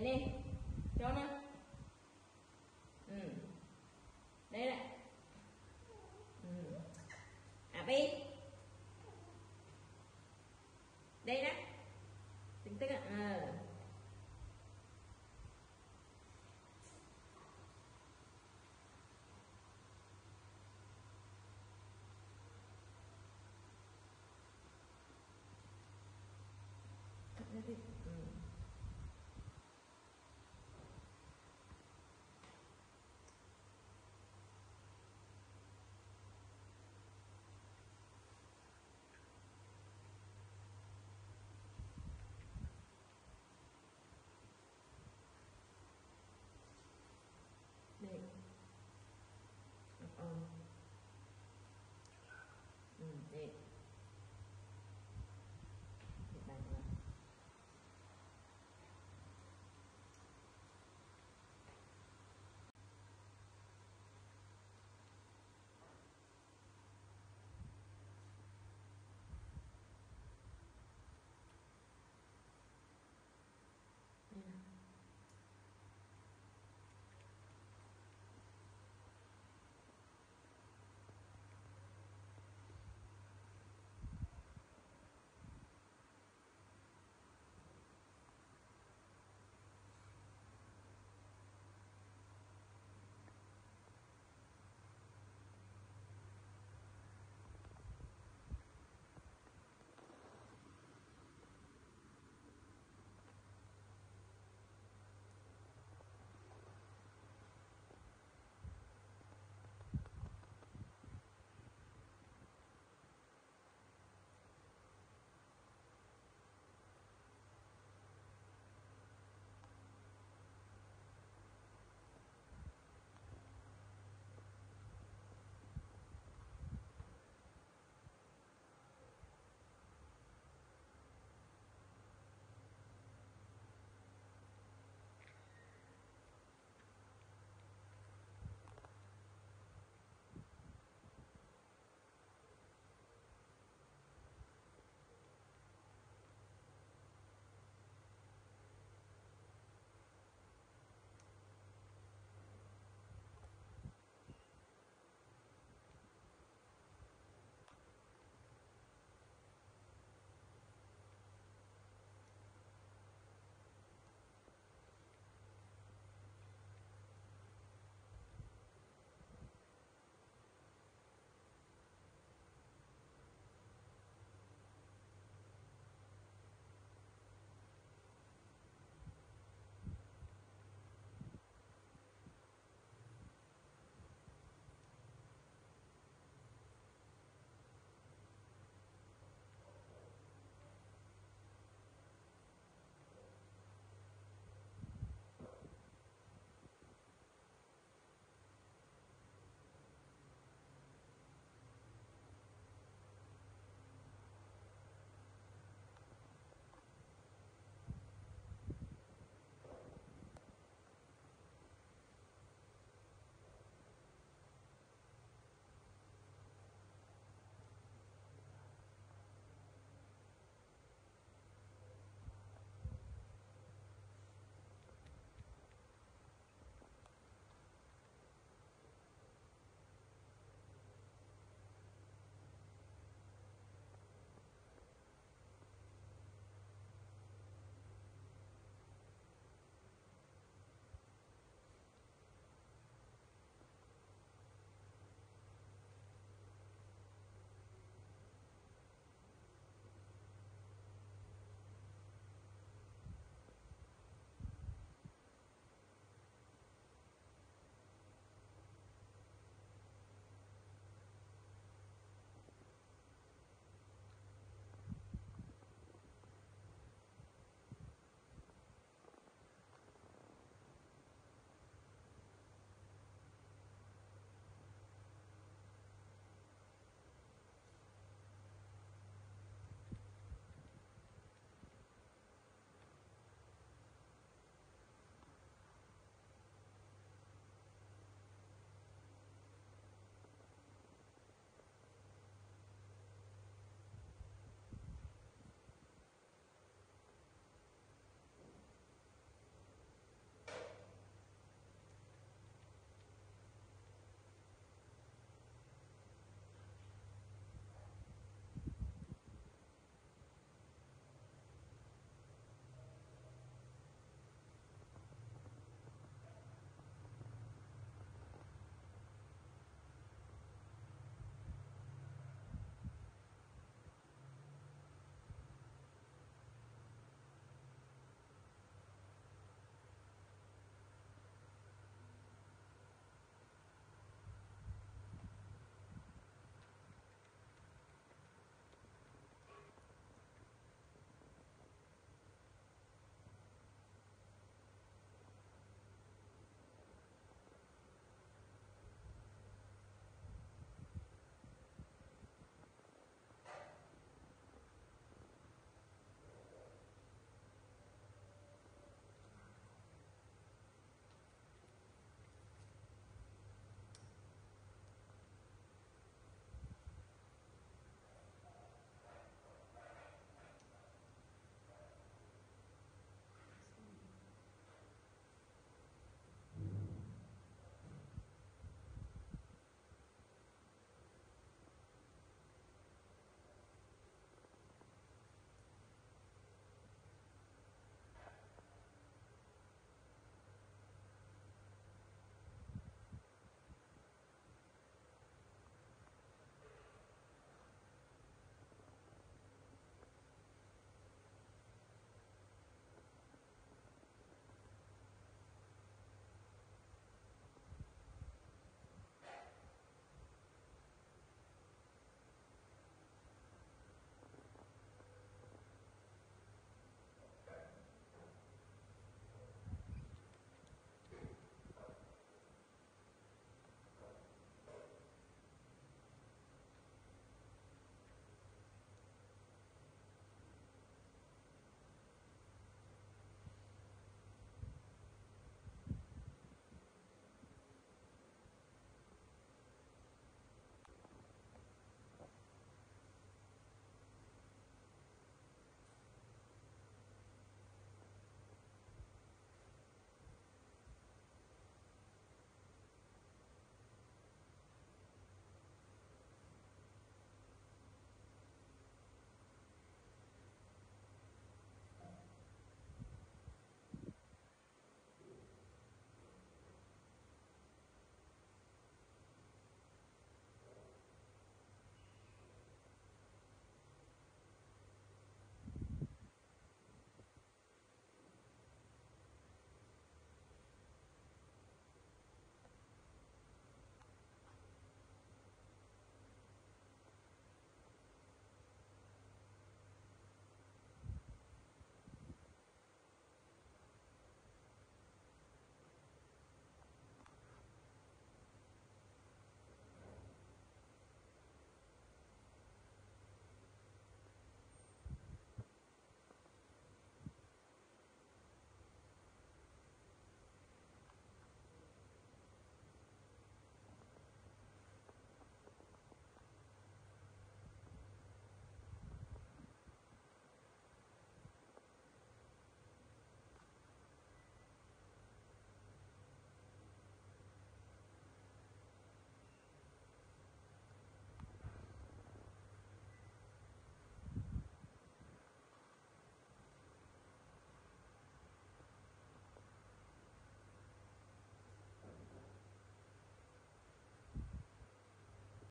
Mầm Great.